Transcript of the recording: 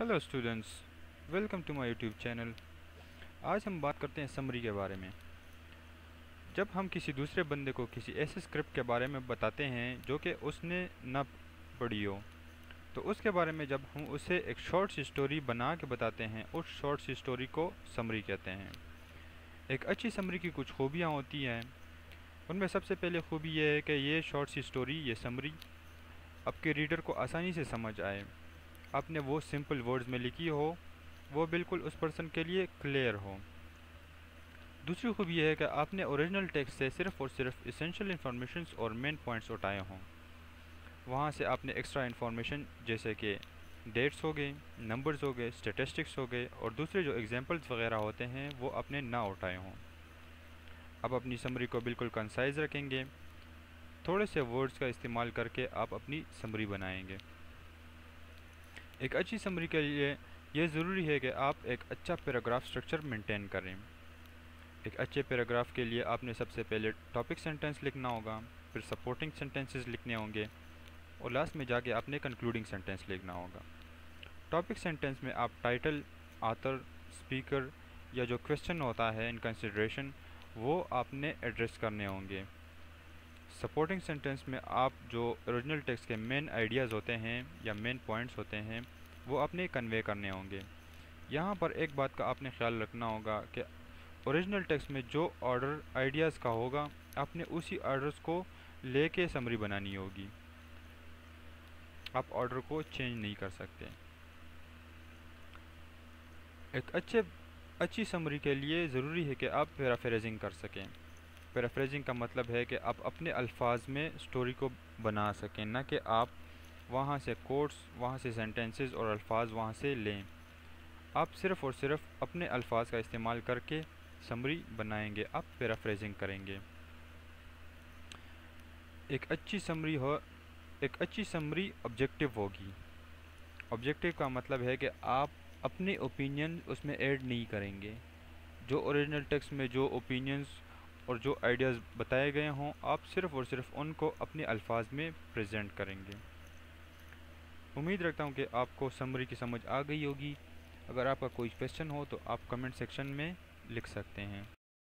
Hello students welcome to my YouTube channel आज हम बात करते हैं समरी के बारे में। जब हम किसी दूसरे बंदे को किसी ऐसे स्क्रिप्ट के बारे में बताते हैं, जो कि उसने न पढ़ी हो तो उसके बारे में जब हम उसे एक शॉर्ट सी स्टोरी बना के बताते हैं, उस शॉर्ट सी स्टोरी को समरी कहते हैं। एक अच्छी समरी की कुछ खूबियाँ होती हैं। उनमें सबसे पहले खूबी यह है कि ये शॉर्ट सी स्टोरी ये समरी आपके रीडर को आसानी से समझ आए। आपने वो सिंपल वर्ड्स में लिखी हो, वो बिल्कुल उस पर्सन के लिए क्लियर हो। दूसरी खूबी यह है कि आपने ओरिजिनल टेक्स्ट से सिर्फ़ और सिर्फ़ इसेंशियल इन्फॉर्मेशन और मेन पॉइंट्स उठाए हों। वहाँ से आपने एक्स्ट्रा इन्फॉर्मेशन जैसे कि डेट्स हो गए नंबर्स हो गए स्टेटिस्टिक्स हो गए और दूसरे जो एग्जांपल्स वगैरह होते हैं, वो आपने ना उठाए हों। आप अपनी समरी को बिल्कुल कंसाइज रखेंगे। थोड़े से वर्ड्स का इस्तेमाल करके आप अपनी समरी बनाएँगे। एक अच्छी समरी के लिए यह ज़रूरी है कि आप एक अच्छा पैराग्राफ स्ट्रक्चर मेंटेन करें। एक अच्छे पैराग्राफ के लिए आपने सबसे पहले टॉपिक सेंटेंस लिखना होगा, फिर सपोर्टिंग सेंटेंसेस लिखने होंगे, और लास्ट में जाके आपने कंक्लूडिंग सेंटेंस लिखना होगा। टॉपिक सेंटेंस में आप टाइटल आथर स्पीकर या जो क्वेश्चन होता है इन कंसिड्रेशन वो आपने एड्रेस करने होंगे। सपोर्टिंग सेंटेंस में आप जो ओरिजिनल टेक्स्ट के मेन आइडियाज़ होते हैं या मेन पॉइंट्स होते हैं, वो आपने कन्वे करने होंगे। यहाँ पर एक बात का आपने ख्याल रखना होगा कि ओरिजिनल टेक्स्ट में जो ऑर्डर आइडियाज़ का होगा, आपने उसी ऑर्डर्स को ले लेके समरी बनानी होगी। आप ऑर्डर को चेंज नहीं कर सकते। एक अच्छे, अच्छी समरी के लिए ज़रूरी है कि आप पैराफ्रेजिंग कर सकें। पैराफ्रेजिंग का मतलब है कि आप अपने अल्फाज में स्टोरी को बना सकें, ना कि आप वहाँ से कोट्स वहाँ से सेंटेंसेस और अल्फाज वहाँ से लें। आप सिर्फ़ और सिर्फ़ अपने अल्फाज का इस्तेमाल करके समरी बनाएँगे, आप पैराफ्रेजिंग करेंगे। एक अच्छी समरी हो, एक अच्छी समरी ऑब्जेक्टिव होगी। ऑब्जेक्टिव का मतलब है कि आप अपने ओपिनियन उसमें ऐड नहीं करेंगे। जो ओरिजिनल टेक्स्ट में जो ओपिनियंस और जो आइडियाज़ बताए गए हों, आप सिर्फ़ और सिर्फ़ उनको अपने अल्फाज में प्रेजेंट करेंगे। उम्मीद रखता हूँ कि आपको समरी की समझ आ गई होगी। अगर आपका कोई क्वेश्चन हो तो आप कमेंट सेक्शन में लिख सकते हैं।